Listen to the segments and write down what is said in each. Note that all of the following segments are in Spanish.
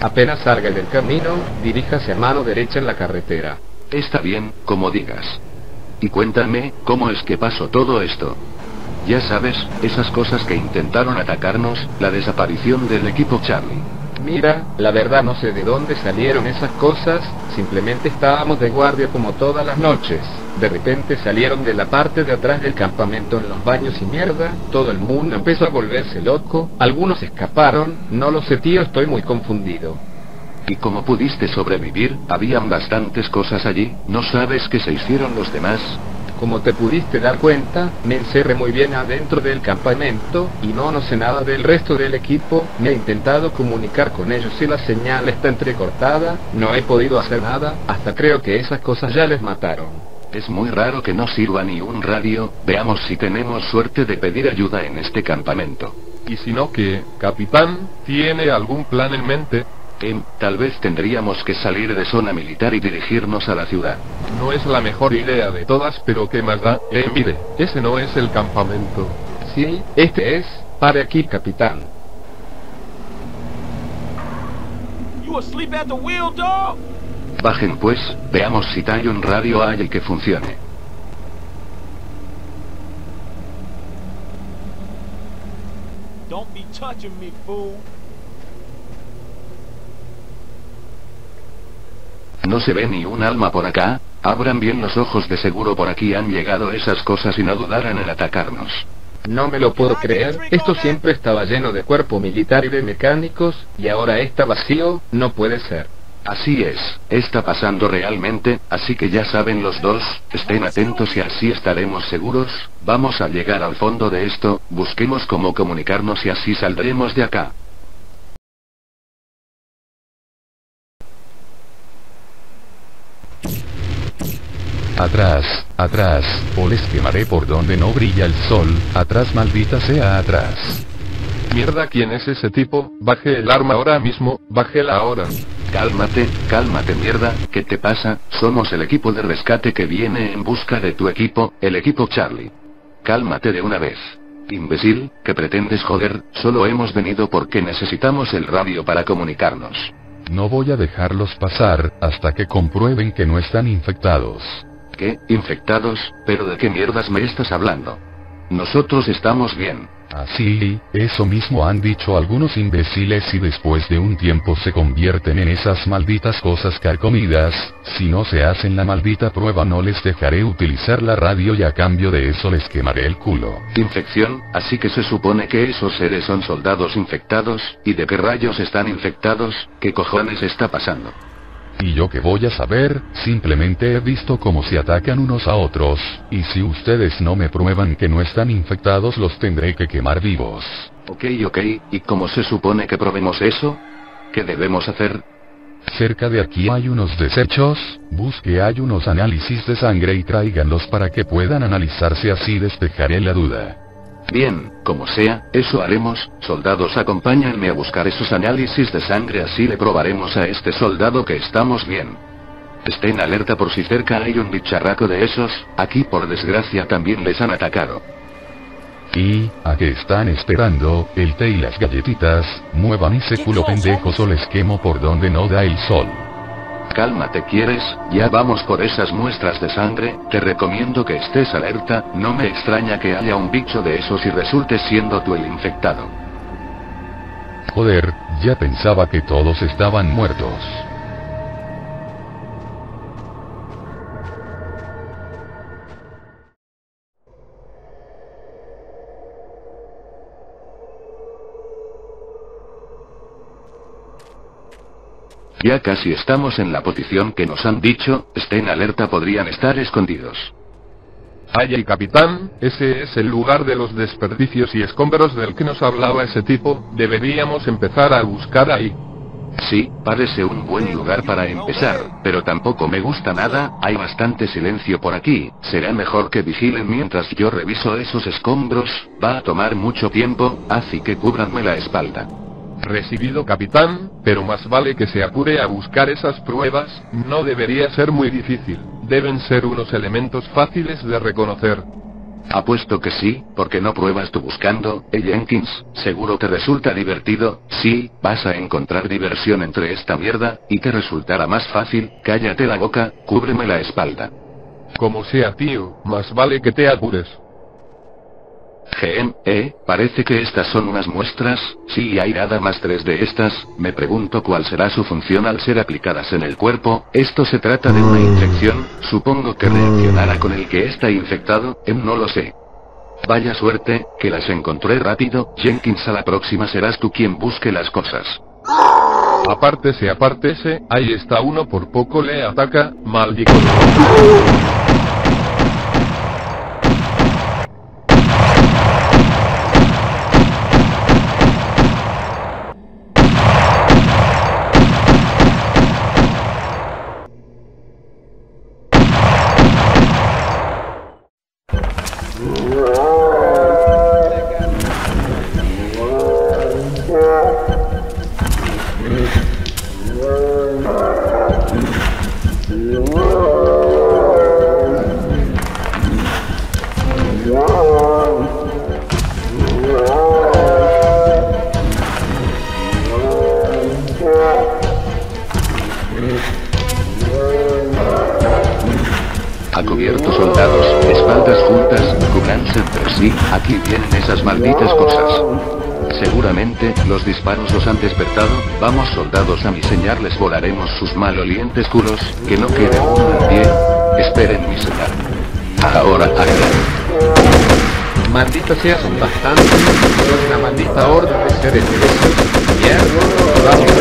Apenas salga del camino, diríjase a mano derecha en la carretera. Está bien, como digas. Y cuéntame, ¿cómo es que pasó todo esto? Ya sabes, esas cosas que intentaron atacarnos, la desaparición del equipo Charlie. Mira, la verdad no sé de dónde salieron esas cosas, simplemente estábamos de guardia como todas las noches. De repente salieron de la parte de atrás del campamento en los baños y mierda, todo el mundo empezó a volverse loco, algunos escaparon, no lo sé tío, estoy muy confundido. ¿Y cómo pudiste sobrevivir? Habían bastantes cosas allí, ¿no sabes qué se hicieron los demás? Como te pudiste dar cuenta, me encerré muy bien adentro del campamento, y no no sé nada del resto del equipo, me he intentado comunicar con ellos y la señal está entrecortada, no he podido hacer nada, hasta creo que esas cosas ya les mataron. Es muy raro que no sirva ni un radio, veamos si tenemos suerte de pedir ayuda en este campamento. Y si no que, capitán, ¿tiene algún plan en mente? Em, tal vez tendríamos que salir de zona militar y dirigirnos a la ciudad. No es la mejor idea de todas, pero ¿qué más da? Eh, mire, ese no es el campamento. Sí, este es, para aquí, capitán. Bajen pues, veamos si hay un radio hay que funcione. Don't be touching me, fool. No se ve ni un alma por acá, abran bien los ojos de seguro por aquí han llegado esas cosas y no dudarán en atacarnos. No me lo puedo creer, esto siempre estaba lleno de cuerpo militar y de mecánicos, y ahora está vacío, no puede ser. Así es, está pasando realmente, así que ya saben los dos, estén atentos y así estaremos seguros, vamos a llegar al fondo de esto, busquemos cómo comunicarnos y así saldremos de acá. Atrás, atrás, o les quemaré por donde no brilla el sol, atrás maldita sea atrás. Mierda, ¿quién es ese tipo? Baje el arma ahora mismo, bájela ahora. Cálmate, cálmate mierda, ¿qué te pasa? Somos el equipo de rescate que viene en busca de tu equipo, el equipo Charlie. Cálmate de una vez. Imbécil, ¿qué pretendes joder? Solo hemos venido porque necesitamos el radio para comunicarnos. No voy a dejarlos pasar, hasta que comprueben que no están infectados. ¿Qué? ¿Infectados? ¿Pero de qué mierdas me estás hablando? Nosotros estamos bien. Así, eso mismo han dicho algunos imbéciles y después de un tiempo se convierten en esas malditas cosas carcomidas, si no se hacen la maldita prueba no les dejaré utilizar la radio y a cambio de eso les quemaré el culo. Infección, así que se supone que esos seres son soldados infectados, ¿y de qué rayos están infectados? ¿Qué cojones está pasando? Y yo que voy a saber, simplemente he visto cómo se atacan unos a otros, y si ustedes no me prueban que no están infectados los tendré que quemar vivos. Ok, ok, ¿y cómo se supone que probemos eso? ¿Qué debemos hacer? Cerca de aquí hay unos desechos, busque hay unos análisis de sangre y tráiganlos para que puedan analizarse así despejaré la duda. Bien, como sea, eso haremos, soldados acompáñenme a buscar esos análisis de sangre así le probaremos a este soldado que estamos bien. Estén alerta por si cerca hay un bicharraco de esos, aquí por desgracia también les han atacado. Y, ¿a qué están esperando? El té y las galletitas, muevan ese culo pendejos o les quemo por donde no da el sol. Cálmate quieres, ya vamos por esas muestras de sangre, te recomiendo que estés alerta, no me extraña que haya un bicho de esos y resulte siendo tú el infectado. Joder, ya pensaba que todos estaban muertos. Ya casi estamos en la posición que nos han dicho, estén alerta podrían estar escondidos. Ay, capitán, ese es el lugar de los desperdicios y escombros del que nos hablaba ese tipo, deberíamos empezar a buscar ahí. Sí, parece un buen lugar para empezar, pero tampoco me gusta nada, hay bastante silencio por aquí, será mejor que vigilen mientras yo reviso esos escombros, va a tomar mucho tiempo, así que cúbranme la espalda. Recibido capitán, pero más vale que se apure a buscar esas pruebas, no debería ser muy difícil, deben ser unos elementos fáciles de reconocer. Apuesto que sí, porque no pruebas tú buscando, eh Jenkins, seguro te resulta divertido, sí, vas a encontrar diversión entre esta mierda, y te resultará más fácil, cállate la boca, cúbreme la espalda. Como sea tío, más vale que te apures. GM, eh, parece que estas son unas muestras, si hay nada más tres de estas, me pregunto cuál será su función al ser aplicadas en el cuerpo, esto se trata de una infección, supongo que reaccionará con el que está infectado, em no lo sé. Vaya suerte, que las encontré rápido, Jenkins a la próxima serás tú quien busque las cosas. Apártese, apártese, ahí está uno por poco le ataca, maldito. Sí, aquí vienen esas malditas cosas. Seguramente, los disparos los han despertado, vamos soldados a mi señal les volaremos sus malolientes culos, que no quede uno en pie. Esperen mi señal. Ahora, adelante. Maldita sea, son bastantes. Son una maldita orden de seres de mierda. Vamos a.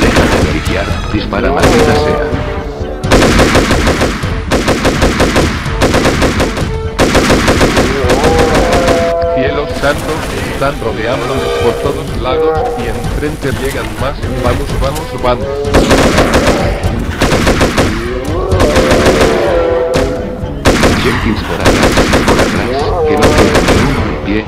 Deja de dispara maldita sea. Santos, están rodeándonos por todos lados, y enfrente llegan más, vamos, vamos, vamos. Jenkins por atrás, por atrás, que no quede ni uno en pie.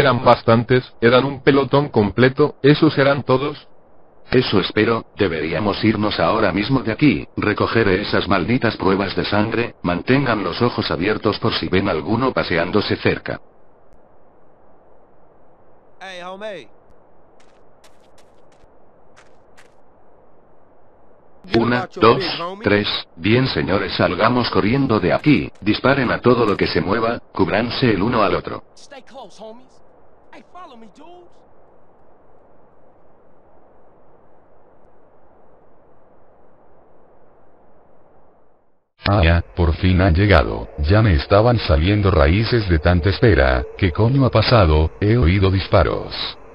Eran bastantes, eran un pelotón completo, esos eran todos. Eso espero, deberíamos irnos ahora mismo de aquí, recoger esas malditas pruebas de sangre, mantengan los ojos abiertos por si ven alguno paseándose cerca. Hey, homie. Una, dos, tres, bien señores salgamos corriendo de aquí, disparen a todo lo que se mueva, cubranse el uno al otro. Stay close, homies. Hey, follow me, dudes. Ah, ya, por fin han llegado. Ya me estaban saliendo raíces de tanta espera. ¿Qué coño ha pasado? He oído disparos.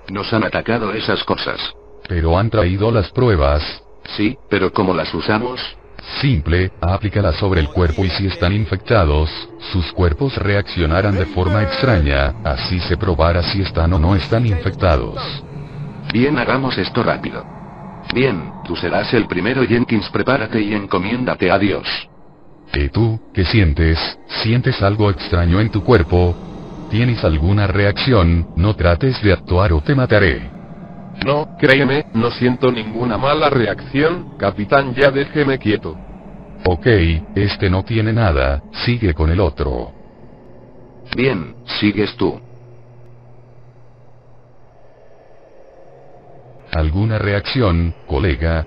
Nos han atacado esas cosas. Pero han traído las pruebas. Sí, pero ¿cómo las usamos? Simple, aplícalas sobre el cuerpo y si están infectados, sus cuerpos reaccionarán de forma extraña, así se probará si están o no están infectados. Bien, hagamos esto rápido. Bien, tú serás el primero Jenkins, prepárate y encomiéndate a Dios. ¿Y tú, qué sientes? ¿Sientes algo extraño en tu cuerpo? ¿Tienes alguna reacción? No trates de actuar o te mataré. No, créeme, no siento ninguna mala reacción, capitán, ya déjeme quieto. Ok, este no tiene nada, sigue con el otro. Bien, sigues tú. ¿Alguna reacción, colega?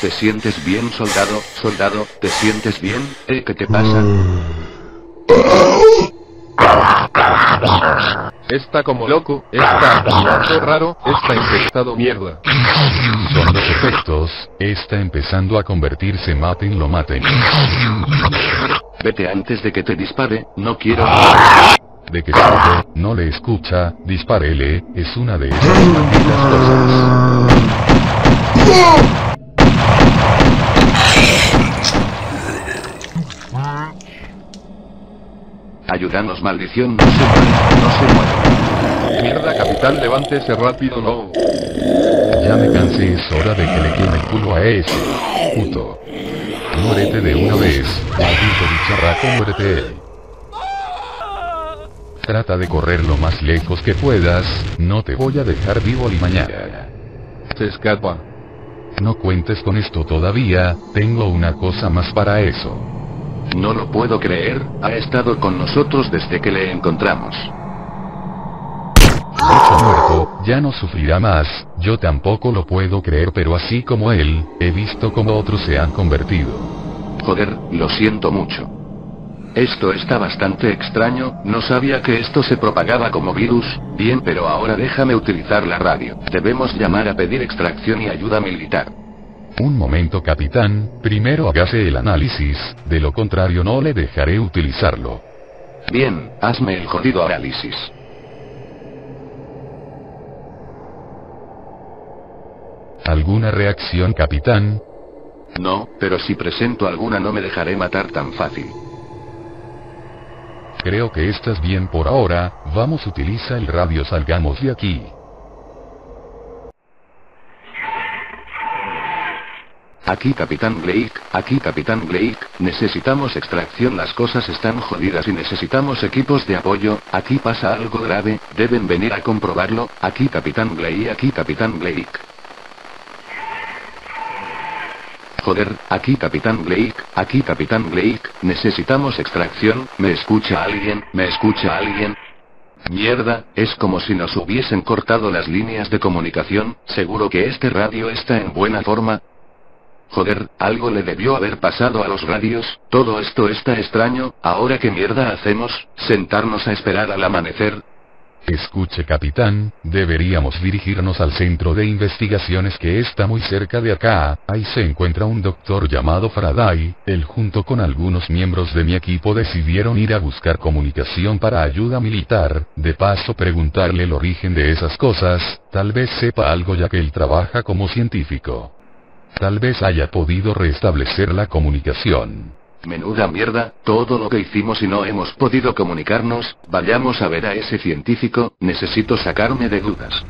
¿Te sientes bien, soldado? Soldado, ¿te sientes bien? ¿Eh, qué te pasa? Está como loco, está loco raro, está infectado mierda. Son los efectos, está empezando a convertirse maten lo maten. Vete antes de que te dispare, no quiero... De que no le escucha, dispárele, es una de esas malditas cosas. Ayúdanos, maldición, no se mueve, no se mueve. Mierda, capitán, levántese rápido, no. Ya me cansé, es hora de que le queme el culo a ese. puto. Muérete de una vez, maldito bicharraco, muérete. Trata de correr lo más lejos que puedas, no te voy a dejar vivo ni mañana. Se escapa. No cuentes con esto todavía, tengo una cosa más para eso. No lo puedo creer, ha estado con nosotros desde que le encontramos. Hecho muerto, ya no sufrirá más, yo tampoco lo puedo creer pero así como él, he visto como otros se han convertido. Joder, lo siento mucho. Esto está bastante extraño, no sabía que esto se propagaba como virus, bien pero ahora déjame utilizar la radio. Debemos llamar a pedir extracción y ayuda militar. Un momento capitán, primero hágase el análisis, de lo contrario no le dejaré utilizarlo. Bien, hazme el jodido análisis. ¿Alguna reacción capitán? No, pero si presento alguna no me dejaré matar tan fácil. Creo que estás bien por ahora, vamos utiliza el radio salgamos de aquí. Aquí Capitán Blake, aquí Capitán Blake, necesitamos extracción. Las cosas están jodidas y necesitamos equipos de apoyo, aquí pasa algo grave, deben venir a comprobarlo, aquí Capitán Blake, aquí Capitán Blake. Joder, aquí Capitán Blake, aquí Capitán Blake, necesitamos extracción, ¿me escucha alguien? ¿Me escucha alguien? Mierda, es como si nos hubiesen cortado las líneas de comunicación, seguro que este radio está en buena forma. Joder, algo le debió haber pasado a los radios, todo esto está extraño, ahora qué mierda hacemos, sentarnos a esperar al amanecer, Escuche capitán, deberíamos dirigirnos al centro de investigaciones que está muy cerca de acá, ahí se encuentra un doctor llamado Faraday, él junto con algunos miembros de mi equipo decidieron ir a buscar comunicación para ayuda militar, de paso preguntarle el origen de esas cosas, tal vez sepa algo ya que él trabaja como científico. Tal vez haya podido restablecer la comunicación. Menuda mierda, todo lo que hicimos y no hemos podido comunicarnos, vayamos a ver a ese científico, necesito sacarme de dudas.